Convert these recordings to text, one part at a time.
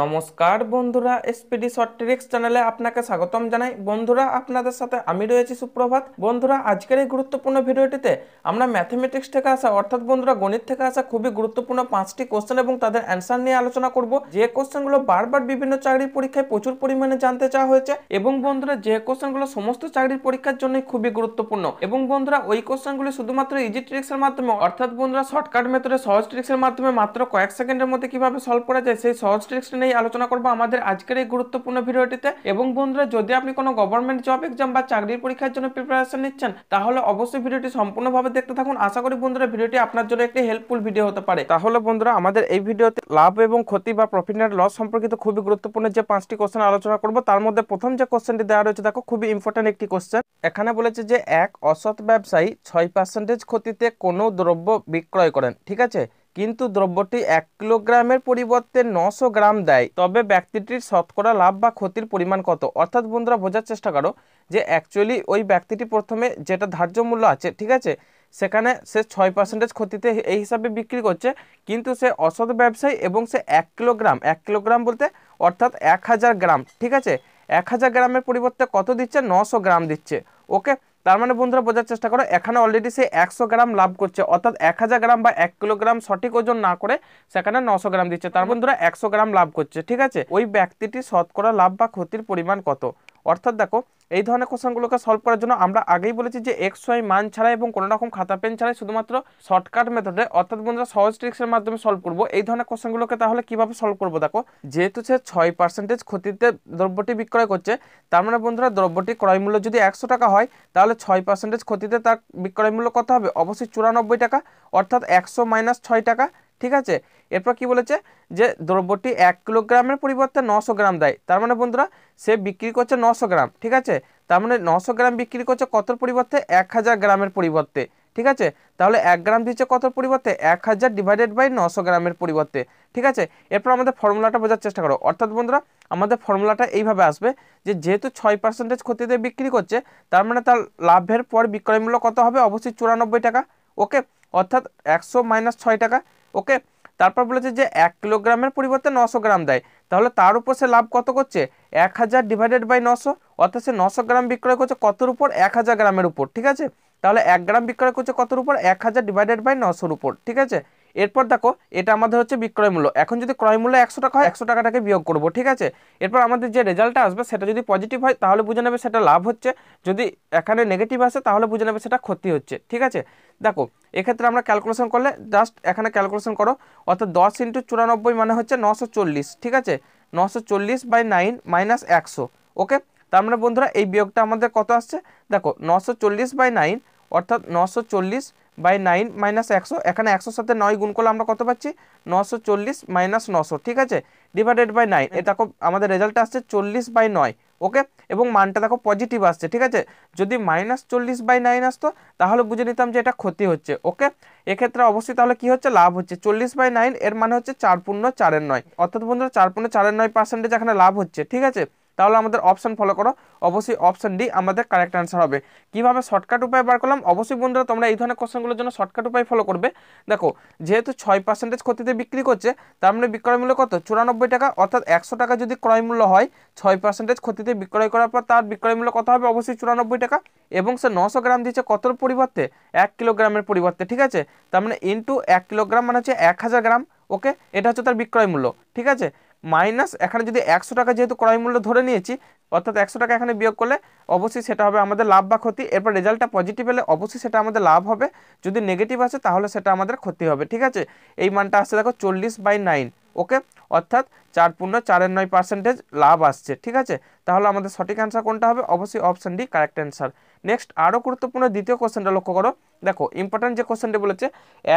নমস্কার বন্ধুরা SPD short tricks চ্যানেলে আপনাকে স্বাগতম জানাই। বন্ধুরা, আপনাদের সাথে আমি রয়েছি সুপ্রভাত। বন্ধুরা, আজকের এই গুরুত্বপূর্ণ ভিডিওটিতে আমরা ম্যাথমেটিক্স থেকে আসা, অর্থাৎ বন্ধুরা, গণিত থেকে আসা খুবই গুরুত্বপূর্ণ পাঁচটি কোশ্চেন এবং তাদের অ্যান্সার নিয়ে আলোচনা করব। যে কোশ্চেনগুলো বারবার বিভিন্ন চাকরির পরীক্ষায় প্রচুর পরিমাণে জানতে চাওয়া হয়েছে এবং বন্ধুরা, যে কোশ্চেনগুলো সমস্ত চাকরির পরীক্ষার জন্য খুবই গুরুত্বপূর্ণ। এবং বন্ধুরা, ওই কোশ্চেনগুলি শুধুমাত্র ইজি ট্রিক্সের মাধ্যমে, অর্থাৎ বন্ধুরা শর্টকাট মেথডে সহজ ট্রিক্সের মাধ্যমে মাত্র কয়েক সেকেন্ডের মধ্যে কীভাবে সলভ করা যায়, সেই সহজ ট্রিক্স নিয়ে আলোচনা করব আমাদের আজকের এই গুরুত্বপূর্ণ ভিডিওটিতে। এবং বন্ধুরা, যদি আপনি কোনো গভর্নমেন্ট জব এক্সাম বা চাকরির পরীক্ষার জন্য প্রিপারেশন নিচ্ছেন, তাহলে অবশ্যই ভিডিওটি সম্পূর্ণভাবে দেখতে থাকুন। আশা করি বন্ধুরা, ভিডিওটি আপনার জন্য একটি হেল্পফুল ভিডিও হতে পারে। তাহলে বন্ধুরা, আমাদের এই ভিডিওতে লাভ এবং ক্ষতি বা প্রফিট এন্ড লস সম্পর্কিত খুবই গুরুত্বপূর্ণ যে পাঁচটি কোশ্চেন আলোচনা করব, তার মধ্যে প্রথম যে কোশ্চেনটি দেওয়া রয়েছে, দেখো, খুবই ইম্পর্টেন্ট একটি কোশ্চেন এখানে বলেছে যে, এক অসৎ ব্যবসায়ী ছয় পার্সেন্টেজ ক্ষতিতে কোনো দ্রব্য বিক্রয় করেন, ঠিক আছে? কিন্তু দ্রব্যটি এক কিলোগ্রামের পরিবর্তে নশো গ্রাম দেয়। তবে ব্যক্তিটির শতকরা লাভ বা ক্ষতির পরিমাণ কত? অর্থাৎ বন্ধুরা, বোঝার চেষ্টা করো যে অ্যাকচুয়ালি ওই ব্যক্তিটি প্রথমে যেটা ধার্য মূল্য আছে, ঠিক আছে? সেখানে সে ছয় পার্সেন্টেজ ক্ষতিতে এই হিসাবে বিক্রি করছে, কিন্তু সে অসৎ ব্যবসায়ী এবং সে এক কিলোগ্রাম এক কিলোগ্রাম বলতে অর্থাৎ এক হাজার গ্রাম, ঠিক আছে? এক হাজার গ্রামের পরিবর্তে কত দিচ্ছে? নশো গ্রাম দিচ্ছে। ওকে তার মানে বন্ধুরা বোঝার চেষ্টা করো এখানে অলরেডি সে একশো গ্রাম লাভ করছে অর্থাৎ এক হাজার গ্রাম বা এক কিলোগ্রাম সঠিক ওজন না করে সেখানে নশো গ্রাম দিচ্ছে। তার বন্ধুরা একশো গ্রাম লাভ করছে ঠিক আছে? ওই ব্যক্তিটি শতকরা লাভ বা ক্ষতির পরিমাণ কত? অর্থাৎ দেখো এই ধরনের কোশ্চেনগুলোকে সলভ করার জন্য আমরা আগেই বলেছি যে এক্স ওয়াই মান ছাড়া এবং কোনো রকম খাতা পেন ছাড়াই শুধুমাত্র শর্টকাট মেথডে অর্থাৎ বন্ধুরা সহজ ট্রিক্সের মাধ্যমে সলভ করব। এই ধরনের কোশ্চেনগুলোকে তাহলে কীভাবে সলভ করব দেখো? যেহেতু সে ছয় পার্সেন্টেজ ক্ষতিতে দ্রব্যটি বিক্রয় করছে, তার মানে বন্ধুরা দ্রব্যটি ক্রয় মূল্য যদি একশো টাকা হয়, তাহলে ছয় পার্সেন্টেজ ক্ষতিতে তার বিক্রয় মূল্য কত হবে? অবশ্যই চুরানব্বই টাকা, অর্থাৎ একশো মাইনাস ছয় টাকা। ঠিক আছে? এরপর কি বলেছে? যে দ্রব্যটি এক কিলোগ্রামের পরিবর্তে নশো গ্রাম দেয়। তার মানে বন্ধুরা, সে বিক্রি করছে নশো গ্রাম, ঠিক আছে? তার মানে নশো গ্রাম বিক্রি করছে কতর পরিবর্তে? এক হাজার গ্রামের পরিবর্তে, ঠিক আছে? তাহলে এক গ্রাম দিচ্ছে কত পরিবর্তে? এক হাজার ডিভাইডেড বাই নশো গ্রামের পরিবর্তে, ঠিক আছে? এরপর আমাদের ফর্মুলাটা বোঝার চেষ্টা করো। অর্থাৎ বন্ধুরা, আমাদের ফর্মুলাটা এইভাবে আসবে যে যেহেতু ছয় পার্সেন্টেজ ক্ষতিতে বিক্রি করছে, তার মানে তার লাভের পর বিক্রয় মূল্য কত হবে? অবশ্যই চুরানব্বই টাকা, ওকে? অর্থাৎ একশো মাইনাস ছয় টাকা। ওকে? তারপর বলেছে যে এক কিলোগ্রামের পরিবর্তে নশো গ্রাম দেয়। তাহলে তার উপর সে লাভ কত করছে? এক হাজার ডিভাইডেড বাই নশো, অর্থাৎ সে নশো গ্রাম বিক্রয় করছে কতর উপর? এক হাজার গ্রামের উপর, ঠিক আছে? তাহলে এক গ্রাম বিক্রয় করছে কতর উপর? এক হাজার ডিভাইডেড বাই নশোর উপর, ঠিক আছে? এরপর দেখো, এটা আমাদের হচ্ছে বিক্রয় মূল্য। এখন যদি ক্রয় মূল্য একশো টাকা হয়, একশো টাকাটাকে বিয়োগ করব, ঠিক আছে? এরপর আমাদের যে রেজাল্টটা আসবে, সেটা যদি পজিটিভ হয়, তাহলে বুঝে নেবে সেটা লাভ হচ্ছে। যদি এখানে নেগেটিভ আসে, তাহলে বুঝে নেবে সেটা ক্ষতি হচ্ছে, ঠিক আছে? দেখো, এক্ষেত্রে আমরা ক্যালকুলেশন করলে জাস্ট এখানে ক্যালকুলেশন করো, অর্থাৎ দশ ইন্টু চুরানব্বই মানে হচ্ছে নশো চল্লিশ, ঠিক আছে? নশো চল্লিশ বাই নাইন মাইনাস একশো ওকে তার মানে বন্ধুরা, এই বিয়োগটা আমাদের কত আসছে? দেখো, নশো চল্লিশ বাই নাইন অর্থাৎ নশো চল্লিশ বাই নাইন মাইনাস একশো এখানে একশোর সাথে নয় গুণ করলে আমরা কত পাচ্ছি? নশো চল্লিশ মাইনাস নশো ঠিক আছে? ডিভাইডেড বাই নাইন এটা দেখো আমাদের রেজাল্ট আসছে চল্লিশ বাই নয় ওকে এবং মানটা দেখো পজিটিভ আসছে ঠিক আছে? যদি মাইনাস চল্লিশ বাই নাইন আসতো তাহলে বুঝে নিতাম যে এটা ক্ষতি হচ্ছে ওকে এক্ষেত্রে অবশ্যই তাহলে কি হচ্ছে? লাভ হচ্ছে। চল্লিশ বাই নাইন এর মানে হচ্ছে চার পূর্ণ চারের নয়। অর্থাৎ বন্ধুরা চার পূর্ণ চারের নয় পার্সেন্টেজ এখানে লাভ হচ্ছে ঠিক আছে? তাহলে আমাদের অপশন ফলো করো। অবশ্যই অপশন ডি আমাদের কারেক্ট অ্যান্সার হবে। কীভাবে শর্টকাট উপায় বার করলাম? অবশ্যই বন্ধুরা, তোমরা এই ধরনের কোশ্চেনগুলোর জন্য শর্টকাট উপায় ফলো করবে। দেখো, যেহেতু ছয় পার্সেন্টেজ ক্ষতিতে বিক্রি করছে, তার মানে বিক্রয় মূল্য কত? চুরানব্বই টাকা, অর্থাৎ একশো টাকা যদি ক্রয় মূল্য হয়, ছয় পার্সেন্টেজ ক্ষতিতে বিক্রয় করার পর তার বিক্রয় মূল্য কত হবে? অবশ্যই চুরানব্বই টাকা। এবং সে নশো গ্রাম দিচ্ছে কতর পরিবর্তে? এক কিলোগ্রামের পরিবর্তে, ঠিক আছে? তার মানে ইন্টু এক কিলোগ্রাম মানে হচ্ছে এক হাজার গ্রাম ওকে এটা হচ্ছে তার বিক্রয় মূল্য, ঠিক আছে? মাইনাস এখানে যদি একশো টাকা যেহেতু ক্রয় মূল্য ধরে নিয়েছি, অর্থাৎ একশো টাকা এখানে বিয়োগ করলে অবশ্যই সেটা হবে আমাদের লাভ বা ক্ষতি। এরপর রেজাল্টটা পজিটিভ এলে অবশ্যই সেটা আমাদের লাভ হবে। যদি নেগেটিভ আসে তাহলে সেটা আমাদের ক্ষতি হবে, ঠিক আছে? এই মানটা আসছে দেখো চল্লিশ বাই নাইন ওকে অর্থাৎ চার পূর্ণ চারের নয় পার্সেন্টেজ লাভ আসছে, ঠিক আছে? তাহলে আমাদের সঠিক অ্যান্সার কোনটা হবে? অবশ্যই option D correct answer next আরও গুরুত্বপূর্ণ দ্বিতীয় কোশ্চেনটা লক্ষ্য করো। দেখো ইম্পর্টেন্ট যে কোশ্চেনটি বলেছে,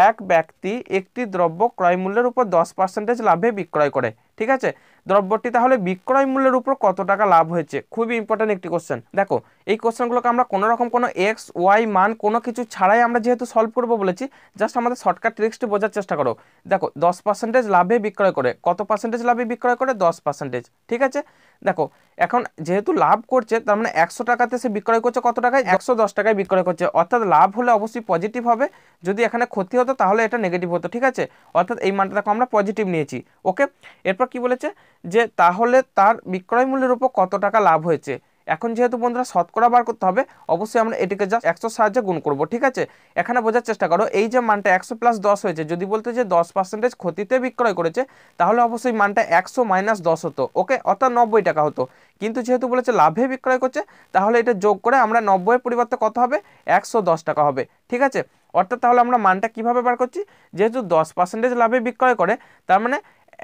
এক ব্যক্তি একটি দ্রব্য ক্রয় মূল্যের উপর দশ পার্সেন্টেজ লাভে বিক্রয় করে, ঠিক আছে? দ্রব্যটি তাহলে বিক্রয় মূল্যের উপর কত টাকা লাভ হয়েছে? খুবই ইম্পর্টেন্ট একটি কোশ্চেন দেখো, এই কোশ্চেনগুলোকে আমরা কোনো রকম কোনো এক্স ওয়াই মান কোনো কিছু ছাড়াই আমরা যেহেতু সলভ করব বলেছি জাস্ট আমাদের শর্টকাট ট্রিক্সটি বোঝার চেষ্টা করো। দেখো, দশ পার্সেন্টেজ লাভে বিক্রয় করে। কত পার্সেন্টেজ লাভে বিক্রয় করে? দশ পার্সেন্টেজ ঠিক আছে? দেখো, এখন যেহেতু লাভ করছে, তার মানে একশো টাকাতে সে বিক্রয় করছে কত টাকায়? একশো দশ টাকায় বিক্রয় করছে। অর্থাৎ লাভ হলে অবশ্যই পজিটিভ হবে। যদি এখানে ক্ষতি হতো, তাহলে এটা নেগেটিভ হতো, ঠিক আছে? অর্থাৎ এই মানটা দেখো আমরা পজিটিভ নিয়েছি ওকে এরপর কি বলেছে? যে তাহলে তার বিক্রয় মূল্যের উপর কত টাকা লাভ হয়েছে। এখন যেহেতু বন্ধুরা শতকরা বার করতে হবে, অবশ্যই আমরা এটিকে জাস্ট একশো সাহায্যে গুণ করব, ঠিক আছে? এখানে বোঝার চেষ্টা করো, এই যে মানটা একশো প্লাস দশ হয়েছে, যদি বলতে যে দশ পার্সেন্টেজ ক্ষতিতে বিক্রয় করেছে, তাহলে অবশ্যই মানটা একশো মাইনাস দশ হতো, ওকে? অর্থাৎ নব্বই টাকা হতো। কিন্তু যেহেতু বলেছে লাভে বিক্রয় করছে, তাহলে এটা যোগ করে আমরা নব্বইয়ের পরিবর্তে কত হবে? একশো দশ টাকা হবে, ঠিক আছে? অর্থাৎ তাহলে আমরা মানটা কীভাবে বার করছি? যেহেতু দশ পার্সেন্টেজ লাভে বিক্রয় করে, তার মানে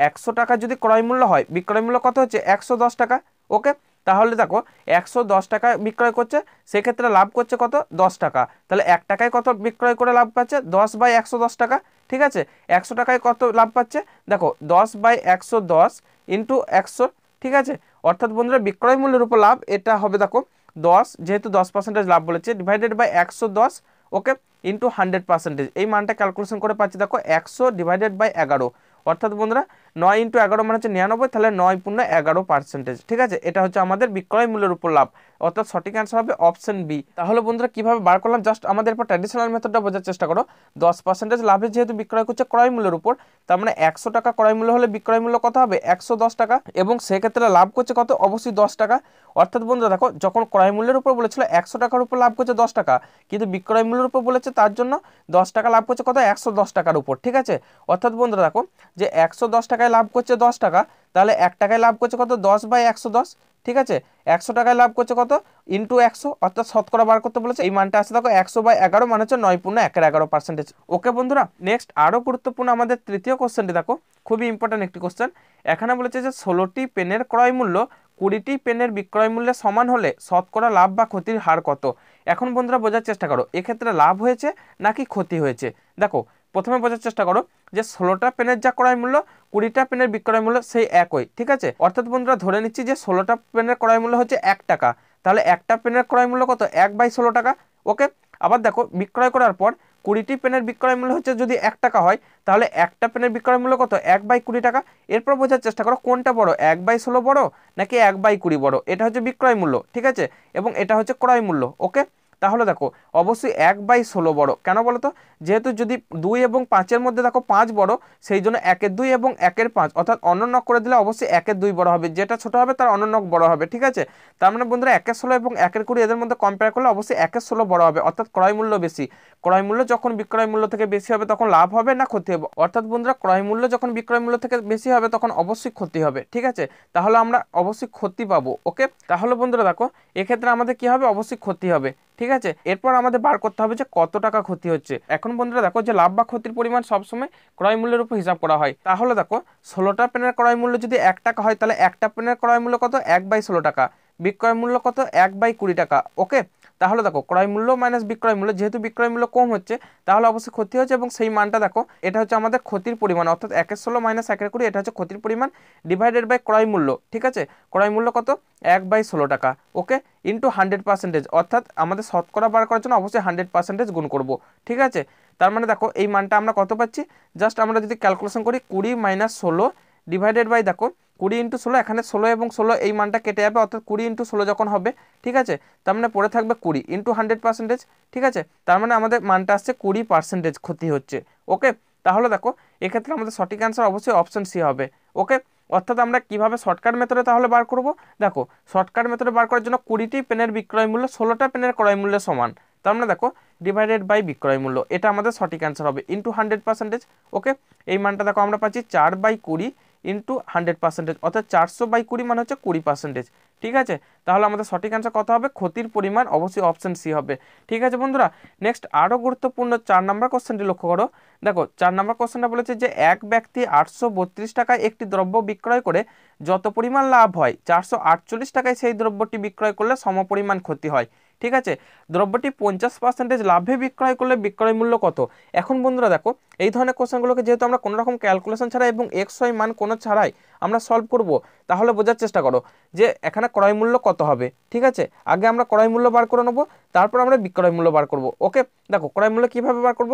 একশো টাকা যদি ক্রয় মূল্য হয়, বিক্রয় মূল্য কত হচ্ছে? একশো দশ টাকা। ওকে? তাহলে দেখো, একশো দশ টাকা বিক্রয় করছে, সেক্ষেত্রে লাভ করছে কত? দশ টাকা। তাহলে এক টাকায় কত বিক্রয় করে লাভ পাচ্ছে? দশ বাই একশো দশ টাকা। ঠিক আছে? একশো টাকায় কত লাভ পাচ্ছে? দেখো, দশ বাই একশো দশ ইন্টু একশো, ঠিক আছে? অর্থাৎ বন্ধুরা, বিক্রয় মূল্যের উপর লাভ, এটা হবে দেখো, দশ, যেহেতু দশ পার্সেন্টেজ লাভ বলেছে ডিভাইডেড বাই একশো দশ, ওকে? ইন্টু হান্ড্রেড পার্সেন্টেজ এই মানটা ক্যালকুলেশন করে পাচ্ছি দেখো, একশো ডিভাইডেড বাই এগারো। অর্থাৎ বন্ধুরা নয় ইন্টু এগারো মানে হচ্ছে নিরানব্বই, তাহলে নয় পূর্ণ এগারো পার্সেন্টেজ ঠিক আছে? এটা হচ্ছে আমাদের বিক্রয় মূল্যের উপর লাভ। অর্থাৎ সঠিক অ্যান্সার হবে অপশন বি তাহলে বন্ধুরা কীভাবে বার করলাম? জাস্ট আমাদের এরপর ট্র্যাডিশনাল মেথডটা বোঝার চেষ্টা করো। দশ পার্সেন্টেজ লাভে যেহেতু বিক্রয় করছে ক্রয় মূল্যের উপর, তার মানে একশো টাকা ক্রয় মূল্য হলে বিক্রয় মূল্য কত হবে? একশো দশ টাকা। এবং সেক্ষেত্রে লাভ করছে কত? অবশ্যই দশ টাকা। অর্থাৎ বন্ধুরা দেখো, যখন ক্রয় মূল্যের উপর বলেছিল একশো টাকার উপর লাভ করছে দশ টাকা, কিন্তু বিক্রয় মূল্যের উপর বলেছে তার জন্য দশ টাকা লাভ করছে কত? একশো দশ টাকার উপর। ঠিক আছে? অর্থাৎ বন্ধুরা দেখো, যে একশো দশ টাকায় লাভ করছে দশ টাকা, তাহলে এক টাকায় লাভ করছে কত? দশ বাই একশো দশ, ঠিক আছে? একশো টাকায় লাভ করছে কত? ইন্টু একশো, অর্থাৎ শতকরা বার করতে বলেছে। এই মানটা আছে দেখো, একশো বাই এগারো মানে হচ্ছে নয় পূর্ণ একের এগারো পার্সেন্টেজ ওকে বন্ধুরা নেক্সট আরও গুরুত্বপূর্ণ আমাদের তৃতীয় কোশ্চেনটি দেখো, খুবই ইম্পর্টেন্ট একটি কোশ্চেন এখানে বলেছে যে, ষোলোটি পেনের ক্রয় মূল্য কুড়িটি পেনের বিক্রয় মূল্যে সমান হলে শতকরা লাভ বা ক্ষতির হার কত? এখন বন্ধুরা বোঝার চেষ্টা করো, এক্ষেত্রে লাভ হয়েছে নাকি ক্ষতি হয়েছে? দেখো প্রথমে বোঝার চেষ্টা করো যে ষোলোটা পেনের যা ক্রয় মূল্য, কুড়িটা পেনের বিক্রয় মূল্য সেই একই, ঠিক আছে? অর্থাৎ বন্ধুরা, ধরে নিচ্ছি যে ষোলোটা পেনের ক্রয় মূল্য হচ্ছে এক টাকা। তাহলে একটা পেনের ক্রয় মূল্য কত? এক বাই ষোলো টাকা। ওকে? আবার দেখো, বিক্রয় করার পর কুড়িটি পেনের বিক্রয় মূল্য হচ্ছে যদি এক টাকা হয়, তাহলে একটা পেনের বিক্রয় মূল্য কত? এক বাই কুড়ি টাকা। এরপর বোঝার চেষ্টা করো, কোনটা বড়? এক বাই ষোলো বড় নাকি এক বাই কুড়ি বড়? এটা হচ্ছে বিক্রয় মূল্য, ঠিক আছে? এবং এটা হচ্ছে ক্রয় মূল্য, ওকে? তাহলে দেখো, অবশ্যই এক বাই ষোলো বড়। কেন বলো তো যেহেতু যদি দুই এবং পাঁচের মধ্যে দেখো পাঁচ বড়, সেই জন্য একের দুই এবং একের পাঁচ, অর্থাৎ অনন্যক করে দিলে অবশ্যই একের দুই বড় হবে। যেটা ছোট হবে, তার অনন্যক বড় হবে, ঠিক আছে? তার মানে বন্ধুরা, একের ষোলো এবং একের কুড়ি এদের মধ্যে কম্পেয়ার করলে অবশ্যই একের ষোলো বড় হবে, অর্থাৎ ক্রয় মূল্য বেশি। ক্রয় মূল্য যখন বিক্রয় মূল্য থেকে বেশি হবে, তখন লাভ হবে না ক্ষতি হবে? অর্থাৎ বন্ধুরা, ক্রয় মূল্য যখন বিক্রয় মূল্য থেকে বেশি হবে, তখন অবশ্যই ক্ষতি হবে, ঠিক আছে? তাহলে আমরা অবশ্যই ক্ষতি পাবো, ওকে? তাহলে বন্ধুরা দেখো, এক্ষেত্রে আমাদের কি হবে? অবশ্যই ক্ষতি হবে। ঠিক আছে? এরপর আমাদের বার করতে হবে যে কত টাকা ক্ষতি হচ্ছে। এখন বন্ধুরা দেখো যে লাভ বা ক্ষতির পরিমাণ সবসময় ক্রয় মূল্যের উপর হিসাব করা হয়। তাহলে দেখো, ষোলোটা পেনের ক্রয় মূল্য যদি এক টাকা হয়, তাহলে একটা পেনের ক্রয় মূল্য কত? এক বাই ষোলো টাকা। বিক্রয় মূল্য কত? এক বাই কুড়ি টাকা। ওকে? তাহলে দেখো, ক্রয় মূল্য মাইনাস বিক্রয় মূল্য, যেহেতু বিক্রয় মূল্য কম হচ্ছে, তাহলে অবশ্যই ক্ষতি হচ্ছে এবং সেই মানটা দেখো, এটা হচ্ছে আমাদের ক্ষতির পরিমাণ, অর্থাৎ একের ষোলো মাইনাস একের কুড়ি, এটা হচ্ছে ক্ষতির পরিমাণ ডিভাইডেড বাই ক্রয় মূল্য, ঠিক আছে? ক্রয় মূল্য কত? এক বাই ষোলো টাকা ওকে ইন্টু হান্ড্রেড পার্সেন্টেজ অর্থাৎ আমাদের শতকরা বার করার জন্য অবশ্যই হান্ড্রেড পার্সেন্টেজ গুণ করব, ঠিক আছে? তার মানে দেখো, এই মানটা আমরা কত পাচ্ছি? জাস্ট আমরা যদি ক্যালকুলেশন করি, কুড়ি মাইনাস ষোলো ডিভাইডেড বাই দেখো কুড়ি ইন্টু ষোলো, এখানে ষোলো এবং ষোলো এই মানটা কেটে যাবে, অর্থাৎ কুড়ি ইন্টু ষোলো যখন হবে, ঠিক আছে? তার মানে পড়ে থাকবে কুড়ি ইন্টু হান্ড্রেড পার্সেন্টেজ, ঠিক আছে? তার মানে আমাদের মানটা আসছে কুড়ি পার্সেন্টেজ ক্ষতি হচ্ছে, ওকে? তাহলে দেখো, এক্ষেত্রে আমাদের সঠিক অ্যান্সার অবশ্যই অপশন সি হবে, ওকে? অর্থাৎ আমরা কীভাবে শর্টকাট মেথডে তাহলে বার করব? দেখো শর্টকাট মেথডে বার করার জন্য কুড়িটি পেনের বিক্রয় মূল্য ষোলোটা পেনের ক্রয় মূল্য সমান। তার মানে দেখো ডিভাইডেড বাই বিক্রয় মূল্য, এটা আমাদের সঠিক অ্যান্সার হবে, ইন্টু হান্ড্রেড পার্সেন্টেজ, ওকে? এই মানটা দেখো আমরা পাচ্ছি চার বাই কুড়ি ইন্টু হান্ড্রেড পার্সেন্টেজ অর্থাৎ চারশো বাই কুড়ি মানে হচ্ছে কুড়ি পার্সেন্টেজ ঠিক আছে? তাহলে আমাদের সঠিক অ্যান্সার কত হবে? ক্ষতির পরিমাণ অবশ্যই অপশন সি হবে, ঠিক আছে বন্ধুরা? নেক্সট আরও গুরুত্বপূর্ণ চার নম্বর কোশ্চেনটি লক্ষ্য করো। দেখো, চার নম্বর কোশ্চেনটা বলেছে যে এক ব্যক্তি আটশো বত্রিশ টাকায় একটি দ্রব্য বিক্রয় করে যত পরিমাণ লাভ হয়, চারশো আটচল্লিশ টাকায় সেই দ্রব্যটি বিক্রয় করলে সমপরিমাণ ক্ষতি হয়। ঠিক আছে? দ্রব্যটি পঞ্চাশ পার্সেন্টেজ লাভে বিক্রয় করলে বিক্রয় মূল্য কত? এখন বন্ধুরা দেখো, এই ধরনের কোশ্চেনগুলোকে যেহেতু আমরা কোনো রকম ক্যালকুলেশন ছাড়া এবং এক্স ওয়াই মান কোনো ছাড়াই আমরা সলভ করব, তাহলে বোঝার চেষ্টা করো যে এখানে ক্রয় মূল্য কত হবে, ঠিক আছে? আগে আমরা ক্রয় মূল্য বার করে নেব, তারপর আমরা বিক্রয় মূল্য বার করব ওকে দেখো, ক্রয় মূল্য কীভাবে বার করব?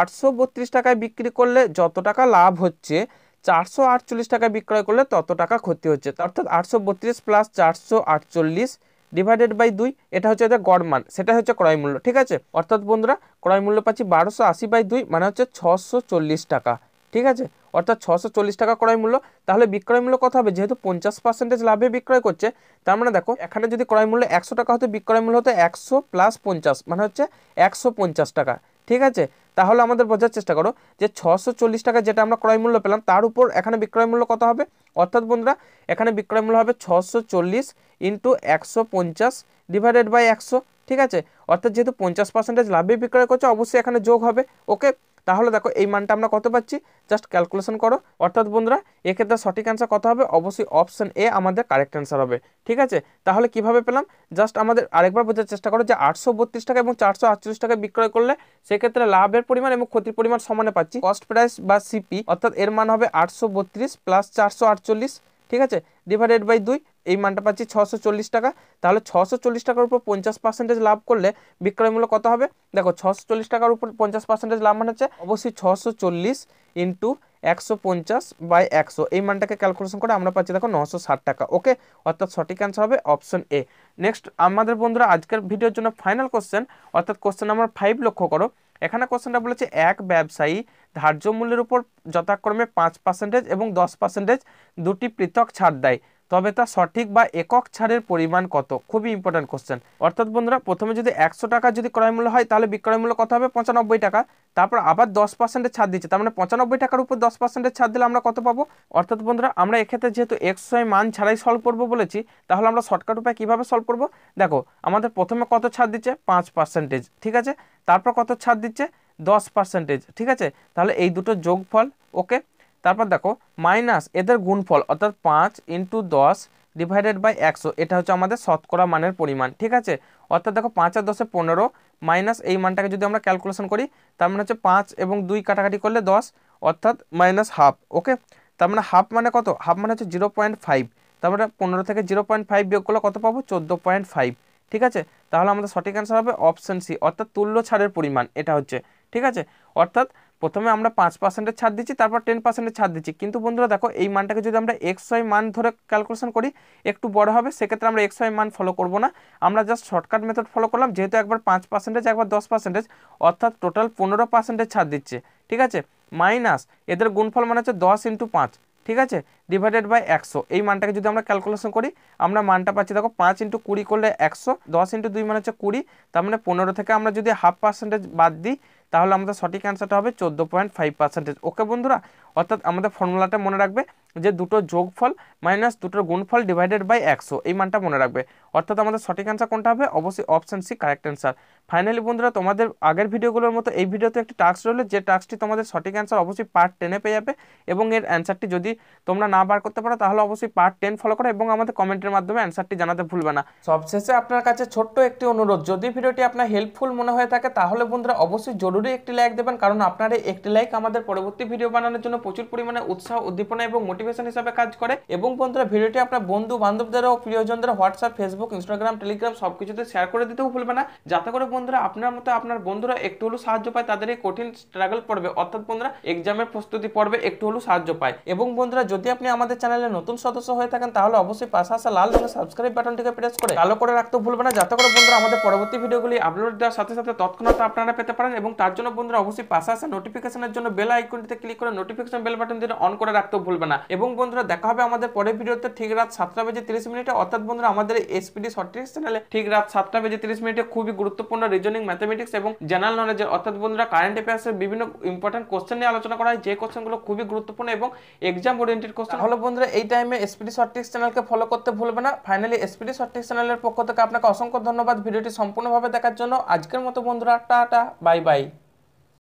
আটশো বত্রিশ টাকায় বিক্রি করলে যত টাকা লাভ হচ্ছে, চারশো আটচল্লিশ টাকায় বিক্রয় করলে তত টাকা ক্ষতি হচ্ছে, অর্থাৎ আটশো বত্রিশ প্লাস চারশো আটচল্লিশ ডিভাইডেড বাই দুই, এটা হচ্ছে এদের গড় মান সেটা হচ্ছে ক্রয় মূল্য, ঠিক আছে? অর্থাৎ বন্ধুরা, ক্রয় মূল্য পাচ্ছি বারোশো আশি বাই দুই মানে হচ্ছে ছশো চল্লিশ টাকা, ঠিক আছে? অর্থাৎ ছশো চল্লিশ টাকা ক্রয় মূল্য, তাহলে বিক্রয় মূল্য কত হবে? যেহেতু পঞ্চাশ পার্সেন্টেজ লাভে বিক্রয় করছে, তার মানে দেখো, এখানে যদি ক্রয় মূল্য একশো টাকা হতো, বিক্রয় মূল্য হতো একশো প্লাস পঞ্চাশ মানে হচ্ছে একশো পঞ্চাশ টাকা, ঠিক আছে? তাহলে আমাদের বোঝার চেষ্টা করো যে ছশো চল্লিশ টাকা যেটা আমরা ক্রয় মূল্য পেলাম, তার উপর এখানে বিক্রয় মূল্য কত হবে? অর্থাৎ বন্ধুরা, এখানে বিক্রয় মূল্য হবে ছশো চল্লিশ ইন্টু একশো পঞ্চাশ ডিভাইডেড বাই একশো, ঠিক আছে? অর্থাৎ যেহেতু পঞ্চাশ পার্সেন্টেজ লাভে বিক্রয় করছে, অবশ্যই এখানে যোগ হবে ওকে তাহলে দেখো এই মানটা আমরা কত পাচ্ছি? জাস্ট ক্যালকুলেশন করো। অর্থাৎ বন্ধুরা, এক্ষেত্রে সঠিক অ্যান্সার কত হবে? অবশ্যই অপশন এ আমাদের কারেক্ট অ্যান্সার হবে। ঠিক আছে? তাহলে কীভাবে পেলাম? জাস্ট আমাদের আরেকবার বোঝার চেষ্টা করো যে আটশো বত্রিশ টাকা এবং চারশো আটচল্লিশ টাকা বিক্রয় করলে সেক্ষেত্রে লাভের পরিমাণ এবং ক্ষতির পরিমাণ সমানে পাচ্ছি। কস্ট প্রাইস বা সিপি অর্থাৎ এর মান হবে আটশো বত্রিশ প্লাস চারশো আটচল্লিশ। ঠিক আছে? ডিভাইডেড বাই দুই এই মানটা পাচ্ছি ছশো টাকা। তাহলে ছশো টাকার উপর পঞ্চাশ পার্সেন্টেজ লাভ করলে বিক্রয় মূল্য কত হবে? দেখো, ছশো টাকার উপর পঞ্চাশ পার্সেন্টেজ লাভ মানে হচ্ছে অবশ্যই ছশো চল্লিশ ইন্টু একশো পঞ্চাশ বাই একশো। এই মানটাকে ক্যালকুলেশন করে আমরা পাচ্ছি দেখো নশো ষাট টাকা। ওকে অর্থাৎ সঠিক অ্যান্সার হবে অপশন এ নেক্সট আমাদের বন্ধুরা আজকের ভিডিওর জন্য ফাইনাল কোশ্চেন অর্থাৎ কোশ্চেন নাম্বার ফাইভ লক্ষ্য করো। এখানে কোশ্চেনটা বলেছে, এক ব্যবসায়ী ধার্য মূল্যের উপর যথাক্রমে পাঁচ পার্সেন্টেজ এবং দশ পার্সেন্টেজ দুটি পৃথক ছাড় দেয়। তবে তা সঠিক বা একক ছাড়ের পরিমাণ কত? খুবই ইম্পর্টেন্ট কোশ্চেন অর্থাৎ বন্ধুরা, প্রথমে যদি একশো টাকা যদি ক্রয় মূল্য হয়, তাহলে বিক্রয় মূল্য কত হবে? পঁচানব্বই টাকা। তারপর আবার দশ পার্সেন্টের ছাড় দিচ্ছে। তার মানে পঁচানব্বই টাকার উপর দশ পার্সেন্টের ছাড় দিলে আমরা কত পাবো? অর্থাৎ বন্ধুরা, আমরা এক্ষেত্রে যেহেতু একশো মান ছাড়াই সলভ করব বলেছি, তাহলে আমরা শর্টকাট উপায় কীভাবে সলভ করব? দেখো, আমাদের প্রথমে কত ছাড় দিচ্ছে? পাঁচ পার্সেন্টেজ ঠিক আছে? তারপর কত ছাড় দিচ্ছে? দশ পার্সেন্টেজ ঠিক আছে? তাহলে এই দুটো যোগফল ওকে তারপর দেখো মাইনাস এদের গুণফল, অর্থাৎ পাঁচ ইন্টু দশ ডিভাইডেড বাই একশো, এটা হচ্ছে আমাদের শতকরা মানের পরিমাণ, ঠিক আছে? অর্থাৎ দেখো, পাঁচ আর দশে পনেরো মাইনাস এই মানটাকে যদি আমরা ক্যালকুলেশন করি, তার মানে হচ্ছে পাঁচ এবং দুই কাটাকাটি করলে দশ, অর্থাৎ মাইনাস হাফ ওকে তার মানে হাফ মানে কত? হাফ মানে হচ্ছে জিরো পয়েন্ট ফাইভ তার মানে পনেরো থেকে জিরো পয়েন্ট ফাইভ বিয়োগ করলে কত পাবো? চোদ্দ পয়েন্ট ফাইভ ঠিক আছে? তাহলে আমাদের সঠিক অ্যান্সার হবে অপশন সি অর্থাৎ তুল্য ছাড়ের পরিমাণ, এটা হচ্ছে, ঠিক আছে? অর্থাৎ প্রথমে আমরা পাঁচ পার্সেন্টের ছাড় দিচ্ছি, তারপর টেন পার্সেন্টের ছাড় দিচ্ছি। কিন্তু বন্ধুরা দেখো, এই মানটাকে যদি আমরা এক্স ওয়াই মান ধরে ক্যালকুলেশন করি, একটু বড় হবে, সেক্ষেত্রে আমরা এক্স ওয়াই মান ফলো করব না। আমরা জাস্ট শর্টকাট মেথড ফলো করলাম, যেহেতু একবার পাঁচ পার্সেন্টেজ একবার দশ পার্সেন্টেজ অর্থাৎ টোটাল পনেরো পার্সেন্টেজ ছাড় দিচ্ছে, ঠিক আছে? মাইনাস এদের গুণফল মানে হচ্ছে দশ ইন্টু পাঁচ, ঠিক আছে? ডিভাইডেড বাই একশো, এই মানটাকে যদি আমরা ক্যালকুলেশন করি, আমরা মানটা পাচ্ছি দেখো, পাঁচ ইন্টু কুড়ি করলে একশো, দশ ইন্টু দুই মানে হচ্ছে কুড়ি, তার মানে পনেরো থেকে আমরা যদি হাফ পার্সেন্টেজ বাদ দিই তাহলে আমাদের সঠিক অ্যান্সারটা হবে চোদ্দ পয়েন্ট ফাইভ পার্সেন্টেজ ওকে বন্ধুরা, অর্থাৎ আমাদের ফর্মুলাটা মনে রাখবে যে দুটো যোগফল মাইনাস দুটোর গুণফল ডিভাইডেড বাই একশো, এই মানটা মনে রাখবে। অর্থাৎ আমাদের সঠিক অ্যান্সার কোনটা হবে? অবশ্যই option C correct answer finally বন্ধুরা, তোমাদের আগের ভিডিওগুলোর মতো এই ভিডিওতে একটি টাস্ক রইল, যে টাস্কটি তোমাদের সঠিক অ্যান্সার অবশ্যই পার্ট টেনে পেয়ে যাবে এবং এর অ্যান্সারটি যদি তোমরা না বার করতে পারো, তাহলে অবশ্যই পার্ট টেন ফলো করো এবং আমাদের কমেন্টের মাধ্যমে অ্যান্সারটি জানাতে ভুলবে না। সবশেষে আপনার কাছে ছোট্ট একটি অনুরোধ, যদি ভিডিওটি আপনার হেল্পফুল মনে হয়ে থাকে, তাহলে বন্ধুরা অবশ্যই জরুরি একটি লাইক দেবেন, কারণ আপনার একটি লাইক আমাদের পরবর্তী ভিডিও বানানোর জন্য প্রচুর পরিমাণে উৎসাহ, উদ্দীপনা এবং মোটিভেশন হিসাবে কাজ করে। এবং বন্ধুরা, ভিডিওটি আপনার বন্ধু বান্ধবদেরও প্রিয়জনদের হোয়াটসঅ্যাপ ফেসবুক ইনস্টাগ্রাম টেলিগ্রাম সব কিছুতে শেয়ার করে দিতেও ভুলবে না। যাতে করে বন্ধুরা, আপনার মতো আপনার বন্ধুরা একটু হলেও সাহায্য পায়, তাদের এই কঠিন স্ট্রাগল পড়বে। অর্থাৎ বন্ধুরা এক্সামের প্রস্তুতি পড়বে, একটু হলেও সাহায্য পায়। এবং বন্ধুরা, যদি আপনি আমাদের চ্যানেলে নতুন সদস্য হয়ে থাকেন, তাহলে অবশ্যই পাশে আসা লাল রঙের সাবস্ক্রাইব বাটনটিকে প্রেস করে কালো করে রাখতে ভুলবে না। যাতে করে বন্ধুরা, আমাদের পরবর্তী ভিডিওগুলি আপলোড দেওয়ার সাথে সাথে তৎক্ষণাৎ আপনারা পেতে পারেন এবং তার জন্য বন্ধুরা, অবশ্যই পাশে আসা নোটিফিকেশনের জন্য বেল আইকনটিতে ক্লিক করে নোটিফিকেশন বেল বাটন দিয়ে অন করে রাখতেও ভুলবে না। এবং বন্ধুরা, দেখা হবে আমাদের পরের ভিডিওতে ঠিক রাত সাতটা বেজে তিরিশ মিনিটে। অর্থাৎ বন্ধুরা, আমাদের এসপিডি শর্ট ট্রিক্স চ্যানেলে ঠিক রাত সাতটা বেজে তিরিশ মিনিটে খুবই গুরুত্বপূর্ণ রিজনিং ম্যাথামেটিক্স এবং জেনারেল নলেজের অর্থাৎ বন্ধুরা কারেন্ট অ্যাফেয়ার্সের বিভিন্ন ইম্পর্টেন্ট কোশ্চেন নিয়ে আলোচনা করা হয়। যে কোশ্চেনগুলো খুবই গুরুত্বপূর্ণ এবং এক্সাম ওরিয়েন্টেড কোশ্চেন হলো বন্ধুরা, এই টাইমে এসপিডি শর্ট ট্রিক্স চ্যানেলকে ফলো করতে ভুলবে না। ফাইনালি এসপিডি শর্ট ট্রিক্স চ্যানেলের পক্ষ থেকে আপনাকে অসংখ্য ধন্যবাদ। ভিডিওটি সম্পূর্ণভাবে দেখার জন্য আজকের মতো বন্ধুরা, টাটা বাই বাই